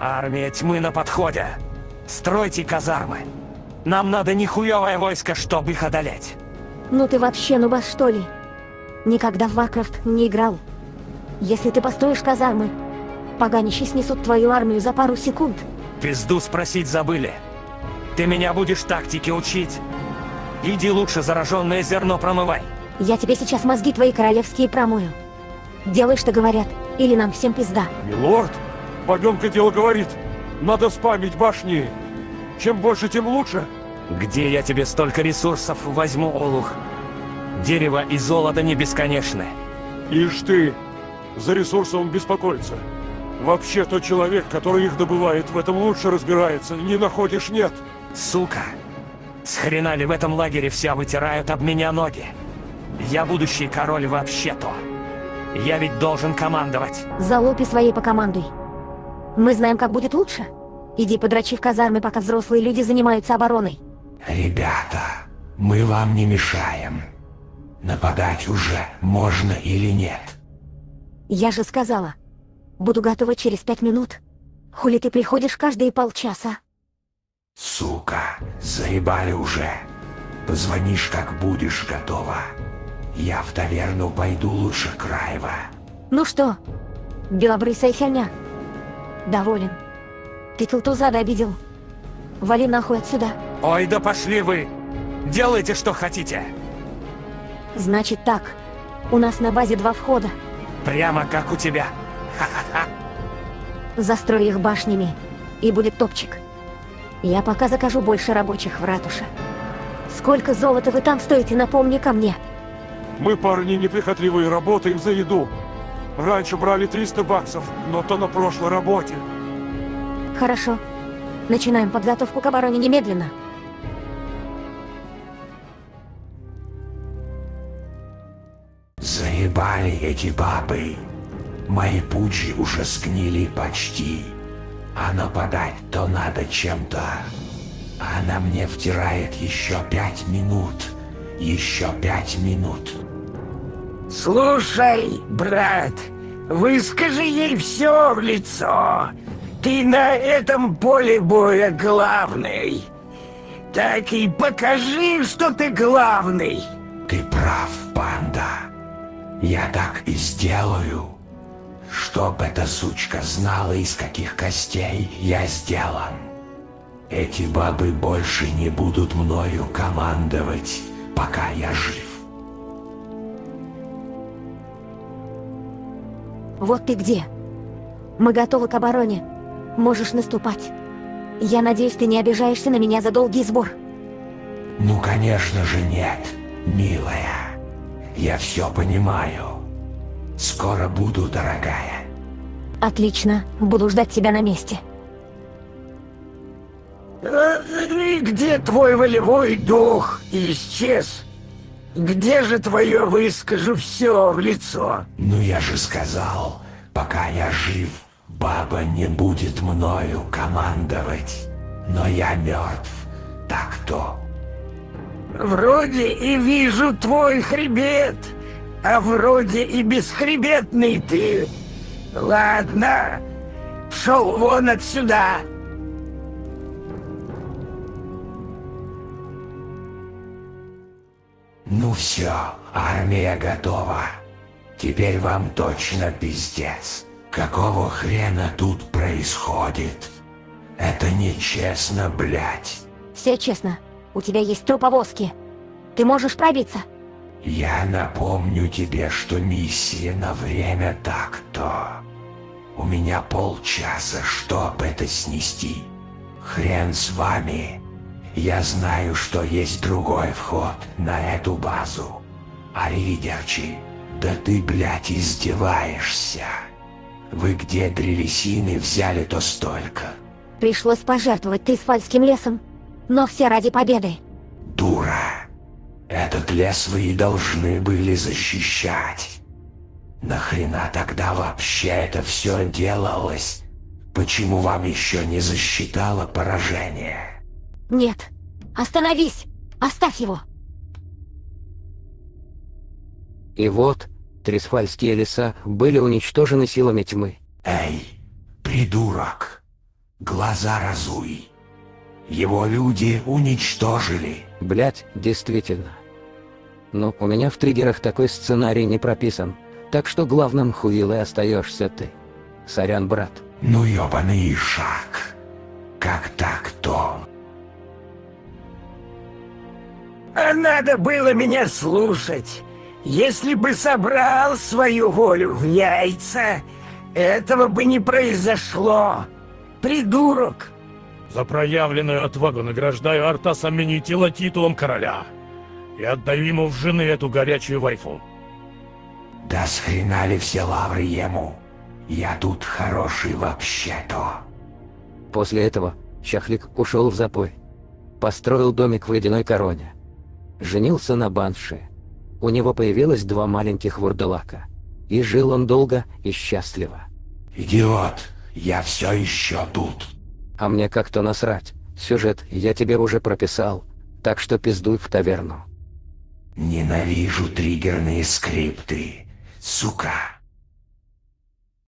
Армия тьмы на подходе. Стройте казармы. Нам надо нихуевое войско, чтобы их одолеть. Ну ты вообще нубас что ли? Никогда в Варкрафт не играл. Если ты построишь казармы, поганищи снесут твою армию за пару секунд. Пизду спросить забыли. Ты меня будешь тактике учить? Иди лучше зараженное зерно промывай. Я тебе сейчас мозги твои королевские промою. Делай, что говорят, или нам всем пизда. Милорд, бабенка дело говорит. Надо спамить башни. Чем больше, тем лучше. Где я тебе столько ресурсов возьму, Олух? Дерево и золото не бесконечны. Ишь ты, за ресурсом беспокоиться. Вообще-то человек, который их добывает, в этом лучше разбирается. Не находишь, нет. Сука! С хрена ли в этом лагере вся вытирают об меня ноги? Я будущий король вообще-то. Я ведь должен командовать. Залупи своей покомандуй. Мы знаем, как будет лучше. Иди подрачи в казарме, пока взрослые люди занимаются обороной. Ребята, мы вам не мешаем. Нападать уже можно или нет? Я же сказала. Буду готова через пять минут. Хули ты приходишь каждые полчаса? Сука, заебали уже. Позвонишь, как будешь готова. Я в таверну пойду лучше Краева. Ну что, белобрысая херня? Доволен. Ты Килтузада обидел. Вали нахуй отсюда. Ой, да пошли вы! Делайте, что хотите! Значит так, у нас на базе два входа. Прямо как у тебя. Ха-ха-ха. Застрой их башнями, и будет топчик. Я пока закажу больше рабочих в ратуше. Сколько золота вы там стоите, напомни ко мне. Мы, парни, неприхотливые, работаем за еду. Раньше брали 300 баксов, но то на прошлой работе. Хорошо. Начинаем подготовку к обороне немедленно. Заебали эти бабы. Мои пучи уже сгнили почти. А нападать то надо чем-то. Она мне втирает еще пять минут. Еще пять минут. Слушай, брат, выскажи ей все в лицо. Ты на этом поле боя главный. Так и покажи, что ты главный. Ты прав, панда. Я так и сделаю. Чтоб эта сучка знала, из каких костей я сделан. Эти бабы больше не будут мною командовать, пока я жив. Вот ты где. Мы готовы к обороне. Можешь наступать. Я надеюсь, ты не обижаешься на меня за долгий сбор. Ну, конечно же, нет, милая. Я все понимаю. Скоро буду, дорогая. Отлично. Буду ждать тебя на месте. Э, И где твой волевой дух исчез? Где же твое выскажу все в лицо? Ну, я же сказал, пока я жив, баба не будет мною командовать. Но я мертв, так то. Вроде и вижу твой хребет, а вроде и бесхребетный ты. Ладно, шел вон отсюда. Ну все, армия готова. Теперь вам точно пиздец. Какого хрена тут происходит? Это нечестно, блядь. Все честно. У тебя есть труповозки. Ты можешь пробиться? Я напомню тебе, что миссия на время так-то. У меня полчаса, чтоб это снести. Хрен с вами. Я знаю, что есть другой вход на эту базу. Аривидерчи, да ты, блядь, издеваешься. Вы где древесины взяли то столько? Пришлось пожертвовать Трисфальским лесом. Но все ради победы. Дура. Этот лес вы и должны были защищать. Нахрена тогда вообще это все делалось? Почему вам еще не засчитало поражение? Нет. Остановись! Оставь его! И вот, Трисфальские леса были уничтожены силами тьмы. Эй, придурок! Глаза разуй. Его люди уничтожили. Блять, действительно. Но у меня в триггерах такой сценарий не прописан, так что главным хуилой остаешься ты. Сорян, брат. Ну ёбаный шаг. Как так-то? А надо было меня слушать. Если бы собрал свою волю в яйца, этого бы не произошло. Придурок. За проявленную отвагу награждаю Артаса Менитила титулом короля. И отдаю ему в жены эту горячую вайфу. Да с хрена ли все лавры ему? Я тут хороший вообще-то. После этого Чахлик ушел в запой. Построил домик в ледяной короне. Женился на банше. У него появилось два маленьких вурдалака. И жил он долго и счастливо. Идиот, я все еще тут. А мне как-то насрать. Сюжет я тебе уже прописал, так что пиздуй в таверну. Ненавижу триггерные скрипты. Сука.